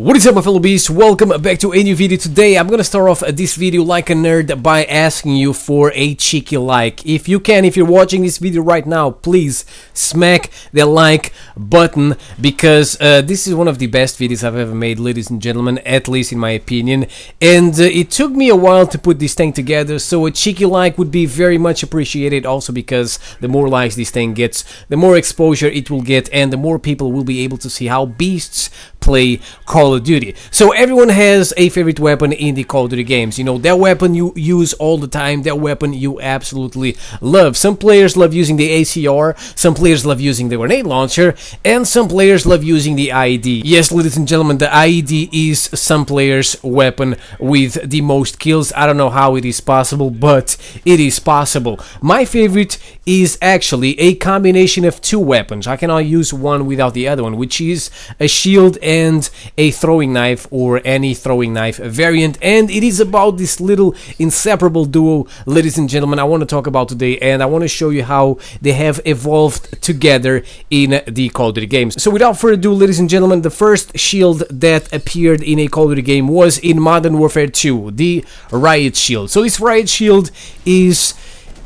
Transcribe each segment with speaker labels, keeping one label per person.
Speaker 1: What is up my fellow beasts, welcome back to a new video. Today I'm gonna start off this video like a nerd by asking you for a cheeky like. If you can, if you're watching this video right now, please smack the like button because uh, this is one of the best videos I've ever made, ladies and gentlemen, at least in my opinion. And uh, it took me a while to put this thing together, so a cheeky like would be very much appreciated also because the more likes this thing gets, the more exposure it will get and the more people will be able to see how beasts play Call of Duty. So everyone has a favorite weapon in the Call of Duty games. You know, that weapon you use all the time, that weapon you absolutely love. Some players love using the ACR, some players love using the grenade launcher, and some players love using the IED. Yes, ladies and gentlemen, the IED is some players' weapon with the most kills. I don't know how it is possible, but it is possible. My favorite is actually a combination of two weapons. I cannot use one without the other one, which is a shield a throwing knife or any throwing knife variant and it is about this little inseparable duo ladies and gentlemen I want to talk about today and I want to show you how they have evolved together in the Call of Duty games. So without further ado ladies and gentlemen the first shield that appeared in a Call of Duty game was in Modern Warfare 2 the Riot Shield. So this Riot Shield is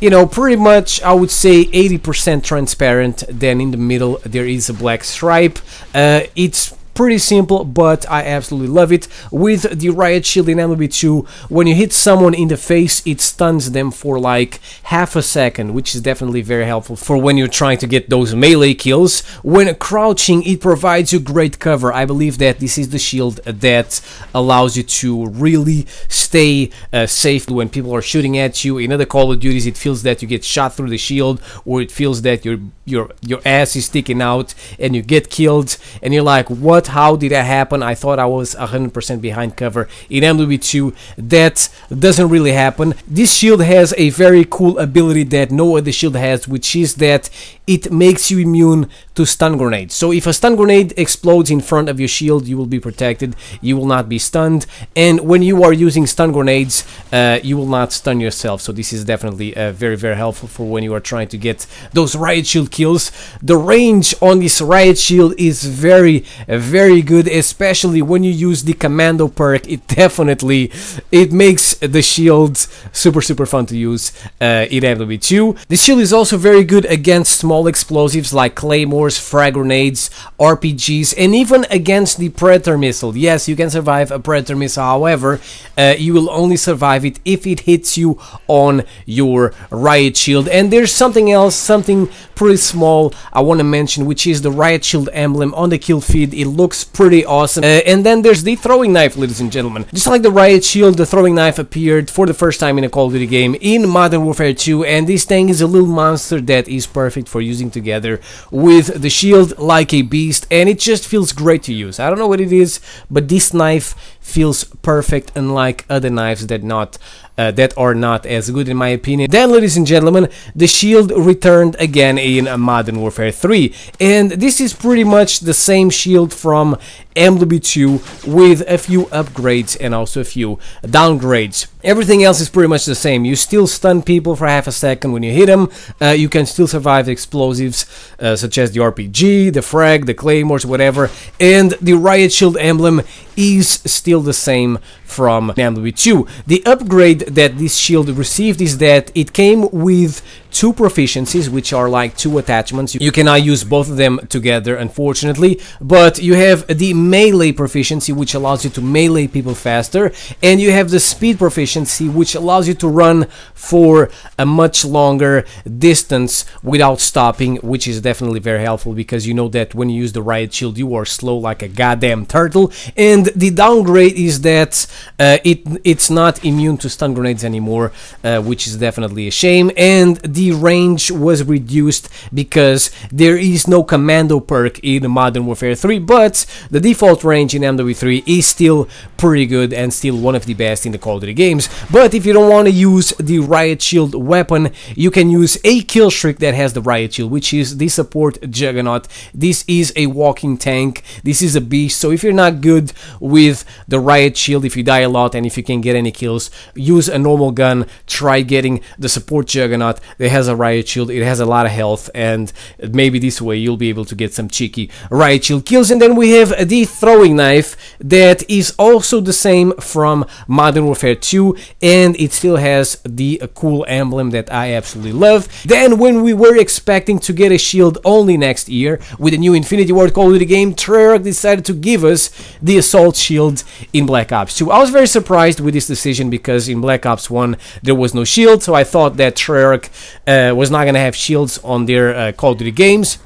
Speaker 1: you know, pretty much I would say 80% transparent. Then in the middle there is a black stripe. Uh, it's pretty simple but I absolutely love it. With the riot shield in MW2 when you hit someone in the face it stuns them for like half a second which is definitely very helpful for when you're trying to get those melee kills. When crouching it provides you great cover. I believe that this is the shield that allows you to really stay uh, safe when people are shooting at you. In other Call of Duties it feels that you get shot through the shield or it feels that your your your ass is sticking out and you get killed and you're like what what? How did that happen? I thought I was 100% behind cover. In MW2, that doesn't really happen. This shield has a very cool ability that no other shield has, which is that it makes you immune to stun grenades. So if a stun grenade explodes in front of your shield, you will be protected, you will not be stunned, and when you are using stun grenades, uh, you will not stun yourself. So this is definitely uh, very, very helpful for when you are trying to get those riot shield kills. The range on this riot shield is very, very good, especially when you use the commando perk. It definitely, it makes the shield super, super fun to use uh, in MW2. The shield is also very good against small explosives like claymores, frag grenades, RPGs, and even against the Predator missile. Yes, you can survive a Predator missile, however, uh, you will only survive it if it hits you on your Riot Shield. And there's something else, something pretty small I want to mention, which is the Riot Shield emblem on the kill feed. It looks pretty awesome. Uh, and then there's the throwing knife, ladies and gentlemen. Just like the Riot Shield, the throwing knife appeared for the first time in a Call of Duty game in Modern Warfare 2, and this thing is a little monster that is perfect for using together with the shield like a beast and it just feels great to use. I don't know what it is, but this knife feels perfect unlike other knives that not uh, that are not as good in my opinion. Then ladies and gentlemen, the shield returned again in Modern Warfare 3 and this is pretty much the same shield from MW2 with a few upgrades and also a few downgrades. Everything else is pretty much the same. You still stun people for half a second when you hit them. Uh, you can still survive explosives uh, such as the RPG, the frag, the claymores, whatever. And the riot shield emblem is still the same from MW2. The upgrade that this shield received is that it came with two proficiencies, which are like two attachments. You cannot use both of them together, unfortunately, but you have the melee proficiency, which allows you to melee people faster, and you have the speed proficiency, which allows you to run for a much longer distance without stopping, which is definitely very helpful because you know that when you use the riot shield, you are slow like a goddamn turtle. And the downgrade is that uh, it it's not immune to stun grenades anymore, uh, which is definitely a shame. And the the range was reduced because there is no commando perk in Modern Warfare 3, but the default range in MW3 is still pretty good and still one of the best in the Call of Duty games. But if you don't want to use the Riot Shield weapon, you can use a kill streak that has the Riot Shield, which is the support Juggernaut. This is a walking tank, this is a beast, so if you're not good with the Riot Shield, if you die a lot and if you can get any kills, use a normal gun, try getting the support Juggernaut. They has a riot shield, it has a lot of health, and maybe this way you'll be able to get some cheeky riot shield kills. And then we have the throwing knife that is also the same from Modern Warfare 2, and it still has the cool emblem that I absolutely love. Then when we were expecting to get a shield only next year, with the new Infinity Ward Call of game, Treyarch decided to give us the Assault Shield in Black Ops 2. I was very surprised with this decision because in Black Ops 1 there was no shield, so I thought that Treyarch was not going to have shields on their uh, Call of Duty games.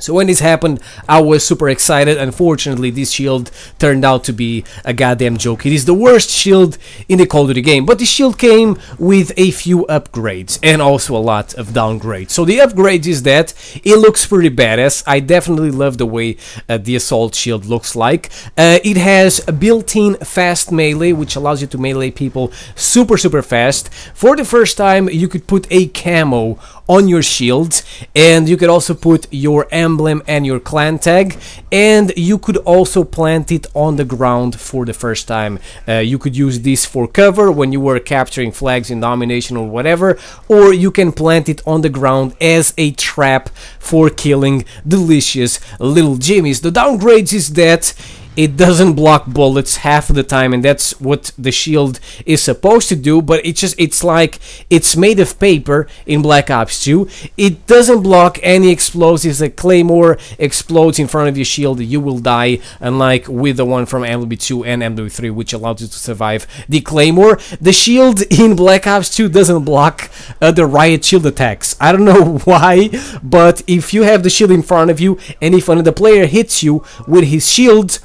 Speaker 1: So when this happened, I was super excited. Unfortunately, this shield turned out to be a goddamn joke. It is the worst shield in the Call of Duty game, but the shield came with a few upgrades and also a lot of downgrades. So the upgrades is that it looks pretty badass. I definitely love the way uh, the Assault Shield looks like. Uh, it has a built-in fast melee, which allows you to melee people super, super fast. For the first time, you could put a camo on your shield and you could also put your emblem and your clan tag and you could also plant it on the ground for the first time. Uh, you could use this for cover when you were capturing flags in domination or whatever or you can plant it on the ground as a trap for killing delicious little jimmies the downgrades is that it doesn't block bullets half of the time and that's what the shield is supposed to do but it's just it's like it's made of paper in Black Ops 2 it doesn't block any explosives. A claymore explodes in front of your shield you will die unlike with the one from MW2 and MW3 which allows you to survive the claymore. The shield in Black Ops 2 doesn't block uh, the riot shield attacks. I don't know why but if you have the shield in front of you and if another player hits you with his shield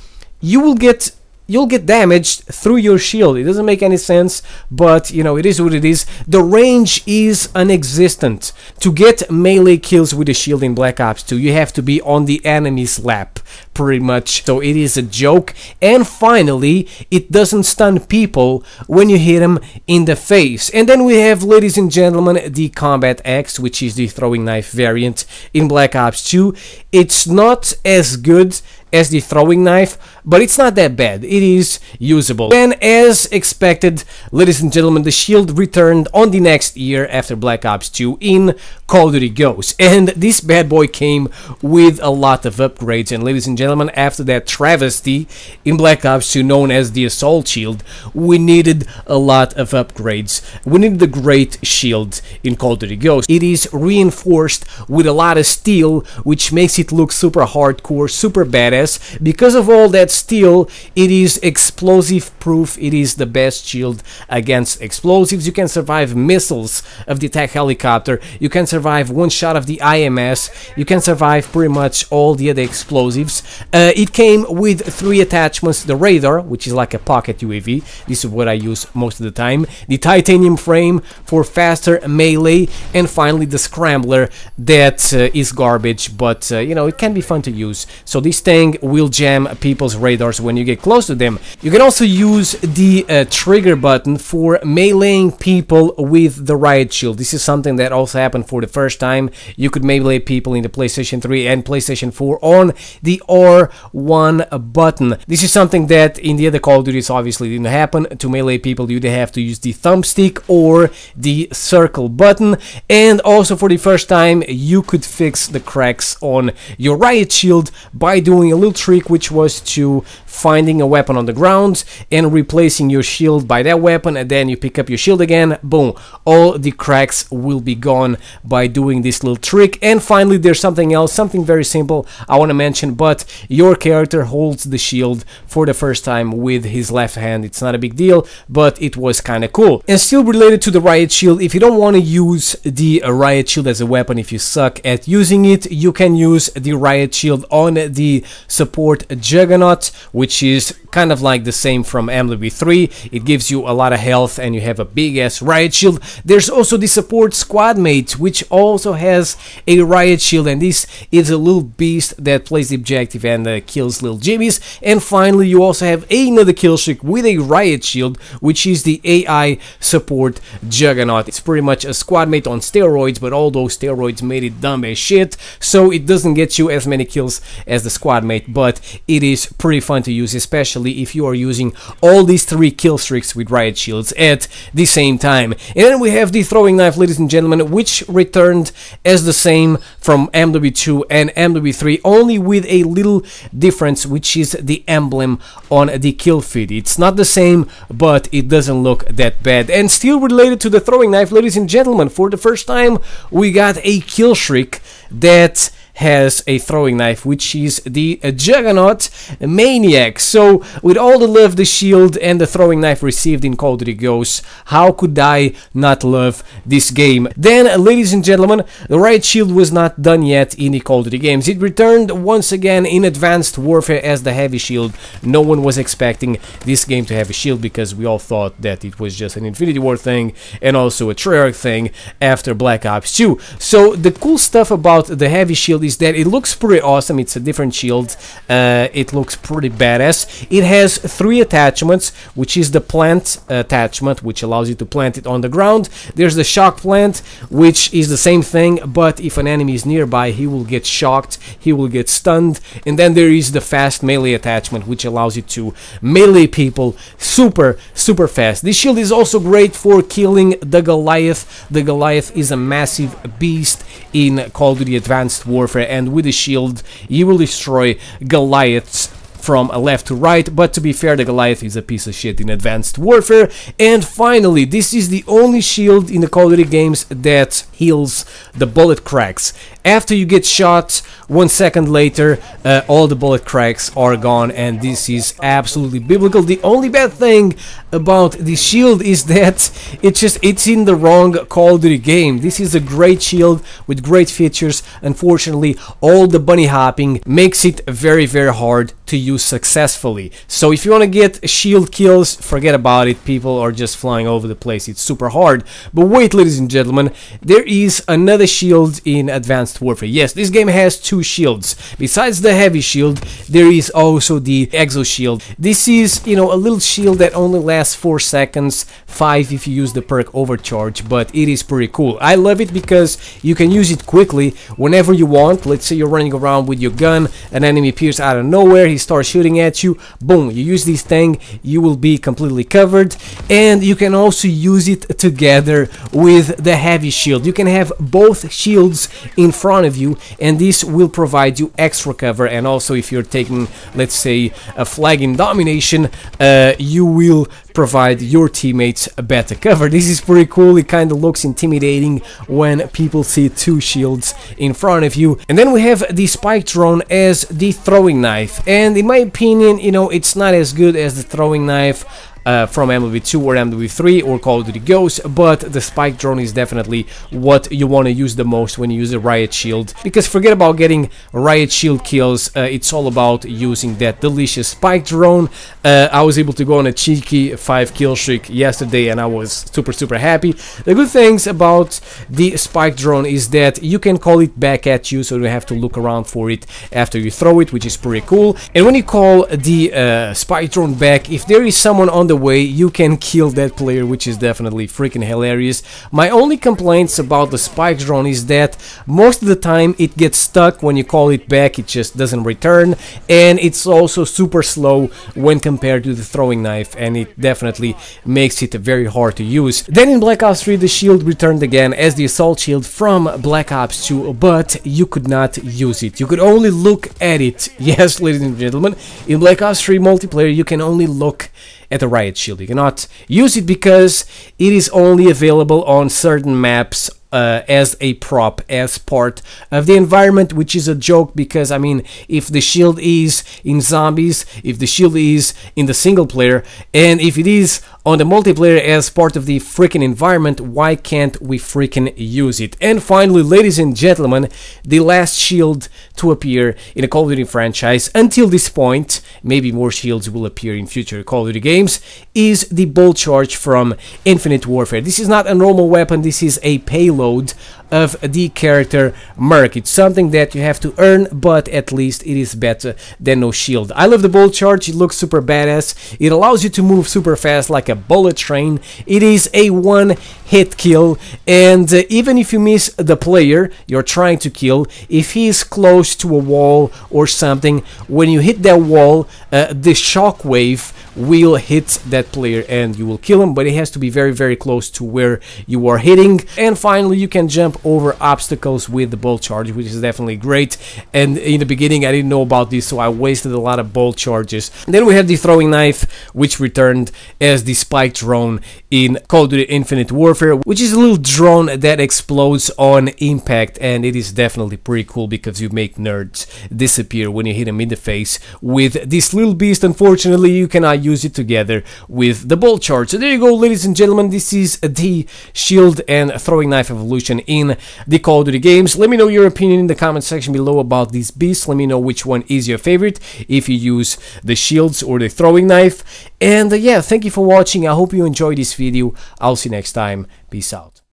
Speaker 1: you will get you'll get damaged through your shield. It doesn't make any sense, but you know, it is what it is. The range is non-existent. To get melee kills with the shield in Black Ops 2, you have to be on the enemy's lap, pretty much. So it is a joke. And finally, it doesn't stun people when you hit them in the face. And then we have, ladies and gentlemen, the Combat Axe, which is the throwing knife variant in Black Ops 2. It's not as good as the throwing knife, but it's not that bad. It is usable. And as expected, ladies and gentlemen, the shield returned on the next year after Black Ops 2 in Call of Duty Ghosts. And this bad boy came with a lot of upgrades. And ladies and gentlemen, after that travesty in Black Ops 2 known as the Assault Shield, we needed a lot of upgrades. We needed the Great Shield in Call of Duty Ghosts. It is reinforced with a lot of steel, which makes it look super hardcore, super badass because of all that steel it is explosive proof it is the best shield against explosives. You can survive missiles of the attack helicopter you can survive one shot of the IMS you can survive pretty much all the other explosives. Uh, it came with three attachments the radar which is like a pocket UAV this is what I use most of the time the titanium frame for faster melee and finally the scrambler that uh, is garbage but uh, you know it can be fun to use. So this thing will jam people's radars when you get close to them. You can also use the uh, trigger button for meleeing people with the riot shield. This is something that also happened for the first time. You could melee people in the PlayStation 3 and PlayStation 4 on the R1 button. This is something that in the other Call of Duties obviously didn't happen. To melee people you have to use the thumbstick or the circle button and also for the first time you could fix the cracks on your riot shield by doing a little trick which was to finding a weapon on the ground and replacing your shield by that weapon and then you pick up your shield again. Boom. All the cracks will be gone by doing this little trick. And finally there's something else something very simple I want to mention but your character holds the shield for the first time with his left hand. It's not a big deal but it was kind of cool. And still related to the riot shield if you don't want to use the riot shield as a weapon if you suck at using it you can use the riot shield on the support Juggernaut, which is kind of like the same from MW3. It gives you a lot of health and you have a big ass riot shield. There's also the support squad mate, which also has a riot shield, and this is a little beast that plays the objective and uh, kills little jimmies. And finally, you also have another kill streak with a riot shield, which is the AI support Juggernaut. It's pretty much a squad mate on steroids, but all those steroids made it dumb as shit, so it doesn't get you as many kills as the squad mate, but it is pretty fun to use, especially if you are using all these three kill streaks with riot shields at the same time. And then we have the throwing knife, ladies and gentlemen, which returned as the same from MW2 and MW3, only with a little difference, which is the emblem on the kill feed. It's not the same, but it doesn't look that bad. And still related to the throwing knife, ladies and gentlemen, for the first time, we got a kill streak that has a throwing knife, which is the Juggernaut Maniac. So, with all the love the shield and the throwing knife received in Call of Duty Ghosts, how could I not love this game? Then, ladies and gentlemen, the Riot Shield was not done yet in the Call of Duty games. It returned once again in Advanced Warfare as the Heavy Shield. No one was expecting this game to have a shield because we all thought that it was just an Infinity Ward thing and also a Treyarch thing after Black Ops 2. So, the cool stuff about the Heavy Shield is that it looks pretty awesome. It's a different shield. Uh, it looks pretty badass. It has three attachments, which is the plant attachment, which allows you to plant it on the ground. There's the shock plant, which is the same thing, but if an enemy is nearby, he will get shocked, he will get stunned. And then there is the fast melee attachment, which allows you to melee people super, super fast. This shield is also great for killing the Goliath. The Goliath is a massive beast in Call of Duty Advanced Warfare and with the shield you will destroy Goliaths from left to right, but to be fair, the Goliath is a piece of shit in Advanced Warfare. And finally, this is the only shield in the Call of Duty games that heals the bullet cracks. After you get shot, one second later, uh, all the bullet cracks are gone, and this is absolutely biblical. The only bad thing about the shield is that it's just it's in the wrong Call of Duty game. This is a great shield with great features. Unfortunately, all the bunny hopping makes it very very hard to use successfully. So if you want to get shield kills, forget about it. People are just flying over the place. It's super hard. But wait, ladies and gentlemen, there is another shield in Advanced Warfare. Yes, this game has two shields. Besides the heavy shield, there is also the exo shield. This is, you know, a little shield that only lasts 4 seconds, 5 if you use the perk overcharge, but it is pretty cool. I love it because you can use it quickly whenever you want. Let's say you're running around with your gun, an enemy appears out of nowhere, he starts shooting at you, boom, you use this thing, you will be completely covered, and you can also use it together with the heavy shield. You can have both shields in front of you, and this will provide you extra cover, and also if you're taking, let's say, a flag in domination, uh, you will provide your teammates a better cover. This is pretty cool, it kind of looks intimidating when people see two shields in front of you. And then we have the spike drone as the throwing knife, and in my opinion, you know, it's not as good as the throwing knife uh, from MW2 or MW3 or Call of Duty Ghosts, but the spike drone is definitely what you want to use the most when you use a riot shield. Because forget about getting riot shield kills, uh, it's all about using that delicious spike drone. Uh, I was able to go on a cheeky 5 kill streak yesterday and I was super super happy. The good things about the spike drone is that you can call it back at you so you have to look around for it after you throw it, which is pretty cool. And when you call the uh, spike drone back, if there is someone on the the way you can kill that player which is definitely freaking hilarious. My only complaints about the spike drone is that most of the time it gets stuck when you call it back it just doesn't return and it's also super slow when compared to the throwing knife and it definitely makes it very hard to use. Then in Black Ops 3 the shield returned again as the assault shield from Black Ops 2 but you could not use it. You could only look at it. Yes ladies and gentlemen, in Black Ops 3 multiplayer you can only look at the Riot Shield. You cannot use it because it is only available on certain maps uh, as a prop, as part of the environment, which is a joke because, I mean, if the shield is in zombies, if the shield is in the single player, and if it is on the multiplayer as part of the freaking environment, why can't we freaking use it? And finally, ladies and gentlemen, the last shield to appear in a Call of Duty franchise until this point, maybe more shields will appear in future Call of Duty games, is the bull charge from Infinite Warfare. This is not a normal weapon, this is a payload of the character Merc. It's something that you have to earn, but at least it is better than no shield. I love the bull charge, it looks super badass. It allows you to move super fast like a a bullet train. It is a one hit kill and uh, even if you miss the player you're trying to kill, if he is close to a wall or something, when you hit that wall, uh, the shockwave will hit that player and you will kill him but it has to be very very close to where you are hitting. And finally you can jump over obstacles with the bull charge which is definitely great. And in the beginning I didn't know about this so I wasted a lot of bull charges. Then we have the throwing knife which returned as the spike drone in Call of Duty Infinite Warfare which is a little drone that explodes on impact and it is definitely pretty cool because you make nerds disappear when you hit them in the face with this little beast. Unfortunately you cannot use it together with the bull charge. So there you go, ladies and gentlemen. This is the shield and throwing knife evolution in the Call of Duty games. Let me know your opinion in the comment section below about these beasts. Let me know which one is your favorite, if you use the shields or the throwing knife. And uh, yeah, thank you for watching. I hope you enjoyed this video. I'll see you next time. Peace out.